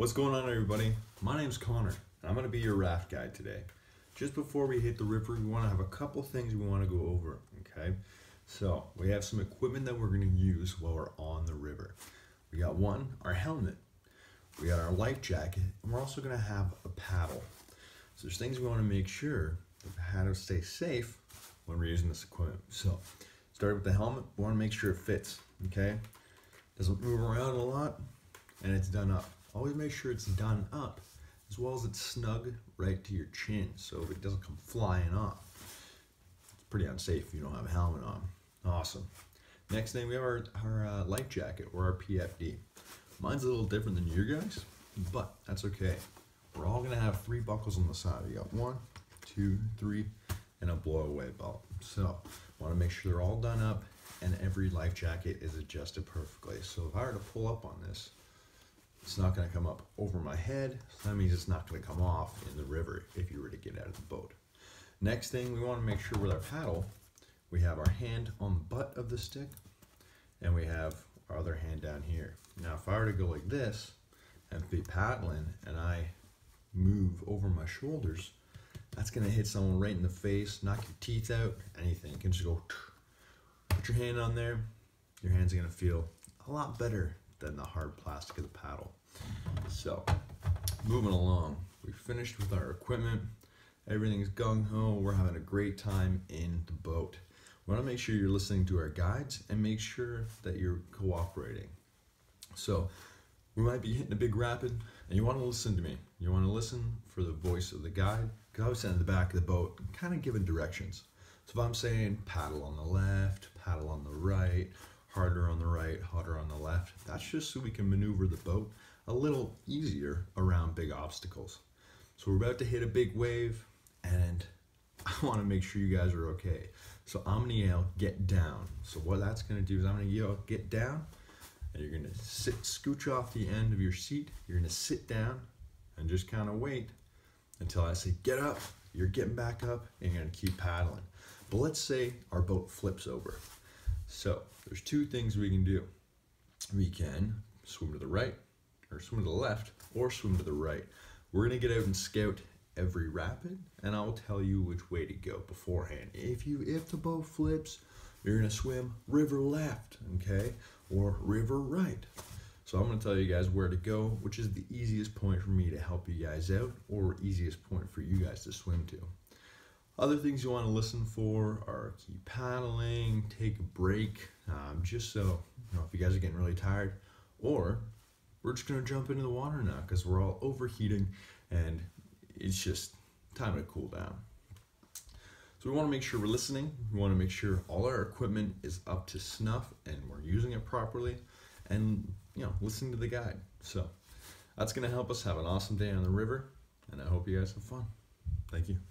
What's going on everybody? My name's Connor and I'm going to be your raft guide today. Just before we hit the river, we want to have a couple things we want to go over, okay? So, we have some equipment that we're going to use while we're on the river. We got one, our helmet. We got our life jacket, and we're also going to have a paddle. So there's things we want to make sure the paddle stays safe when we're using this equipment. So, start with the helmet, we want to make sure it fits, okay? Doesn't move around a lot, and it's done up. Always make sure it's done up, as well as it's snug right to your chin, so it doesn't come flying off. It's pretty unsafe if you don't have a helmet on. Awesome. Next thing, we have our, our uh, life jacket, or our PFD. Mine's a little different than your guys, but that's okay. We're all gonna have three buckles on the side. We got one, two, three, and a blowaway belt. So, wanna make sure they're all done up and every life jacket is adjusted perfectly. So if I were to pull up on this, it's not going to come up over my head. So that means it's not going to come off in the river if you were to get out of the boat. Next thing, we want to make sure with our paddle, we have our hand on the butt of the stick and we have our other hand down here. Now, if I were to go like this and be paddling and I move over my shoulders, that's going to hit someone right in the face, knock your teeth out, anything. You can just go, put your hand on there, your hand's going to feel a lot better than the hard plastic of the paddle. So, moving along, we finished with our equipment. Everything's gung ho. We're having a great time in the boat. We want to make sure you're listening to our guides and make sure that you're cooperating. So, we might be hitting a big rapid, and you want to listen to me. You want to listen for the voice of the guide, because I was sitting in the back of the boat, kind of giving directions. So if I'm saying paddle on the left, paddle on the right, harder on the right, harder on the left. That's just so we can maneuver the boat a little easier around big obstacles. So we're about to hit a big wave and I want to make sure you guys are okay. So I'm to yell, get down. So what that's to do is I'm to yell, get down. And you're to sit, scooch off the end of your seat. You're to sit down and just kind of wait until I say, get up. You're getting back up and you're to keep paddling. But let's say our boat flips over. So there's two things we can do. We can swim to the right, or swim to the left, or swim to the right. We're gonna get out and scout every rapid, and I'll tell you which way to go beforehand. If you if the boat flips, you're gonna swim river left, okay, or river right. So I'm gonna tell you guys where to go, which is the easiest point for me to help you guys out, or easiest point for you guys to swim to. Other things you want to listen for are keep paddling, take a break, um, just so, you know, if you guys are getting really tired, or we're just going to jump into the water now because we're all overheating and it's just time to cool down. So we want to make sure we're listening. We want to make sure all our equipment is up to snuff and we're using it properly and, you know, listening to the guide. So that's going to help us have an awesome day on the river and I hope you guys have fun. Thank you.